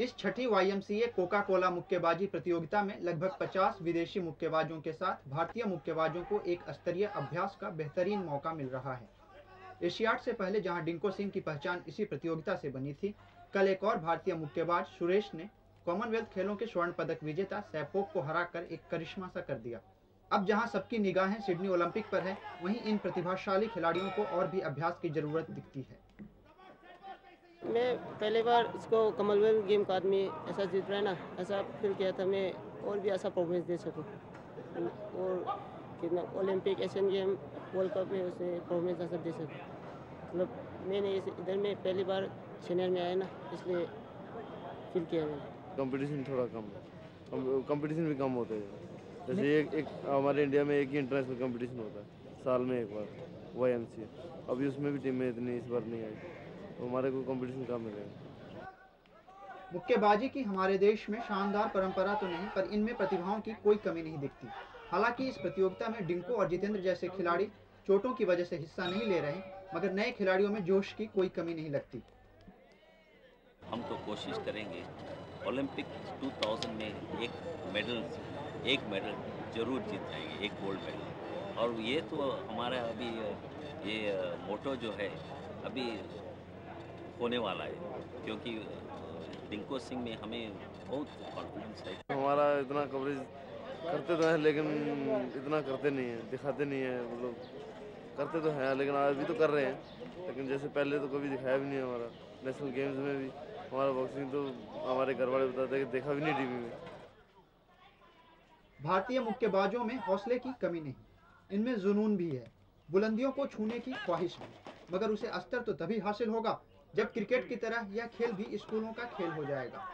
इस छठी YMCA Coca Cola मुक्केबाजी प्रतियोगिता में लगभग 50 विदेशी मुक्केबाजों के साथ भारतीय मुक्केबाजों को एक स्तरीय अभ्यास का बेहतरीन मौका मिल रहा है। एशियाड से पहले जहाँ डिंको सिंह की पहचान इसी प्रतियोगिता से बनी थी, कल एक और भारतीय मुक्केबाज सुरेश ने कॉमनवेल्थ खेलों के स्वर्ण पदक विजेता सैपोक को हराकर एक करिश्मा सा कर दिया। अब जहाँ सबकी निगाहें सिडनी ओलंपिक पर है, वहीं इन प्रतिभाशाली खिलाड़ियों को और भी अभ्यास की ज़रूरत दिखती है। मैं पहली बार इसको कमलवेल गेम का आदमी ऐसा जीत रहा है ना, ऐसा फील किया था मैं और भी ऐसा परफॉर्मेंस दे सकूँ। और कितना Olympic Asian game world cup में उसे परफॉर्मेंस ऐसा दे सकूँ। मतलब मैंने इस इधर में पहली बार सीनियर में आया ना, इसलिए फील किया मैंने। कंपटीशन थोड़ा कम है। कंपटीशन भी कम होता है। जैसे एक एक हमारे इंडिया में एक ही इंटरनेशनल कंपटीशन होता है, साल में एक बार वाई एम सी अभी उसमें भी टीमें इतनी इस बार नहीं आई। हमारे को कंपटीशन कम मिलेगा? मुक्केबाजी की हमारे देश में शानदार परंपरा तो नहीं पर इनमें प्रतिभाओं की कोई कमी नहीं दिखती। हालाँकि इस प्रतियोगिता में डिंको और जितेंद्र जैसे खिलाड़ी चोटों की वजह से हिस्सा नहीं ले रहे मगर नए खिलाड़ियों में जोश की कोई कमी नहीं लगती। हम तो कोशिश करेंगे ओलंपिक 2000 में एक मेडल एक मेडल ज़रूर जीत जाएँगे एक गोल्ड मेडल। और ये तो हमारा अभी ये मोटो जो है अभी होने वाला है क्योंकि डिंको सिंह में हमें बहुत कॉन्फिडेंस है। हमारा इतना कवरेज करते तो हैं लेकिन इतना करते नहीं हैं दिखाते नहीं हैं मतलब करते तो हैं लेकिन अभी तो कर रहे हैं लेकिन जैसे पहले तो कभी दिखाया भी नहीं हमारा नेशनल गेम्स में भी। हमारा बॉक्सिंग तो हमारे घर वाले बताते हैं कि देखा भी नहीं टीवी में। भारतीय मुक्केबाजों में हौसले की कमी नहीं इनमें जुनून भी है बुलंदियों को छूने की ख्वाहिश भी मगर उसे अस्तर तो तभी हासिल होगा जब क्रिकेट की तरह यह खेल भी स्कूलों का खेल हो जाएगा।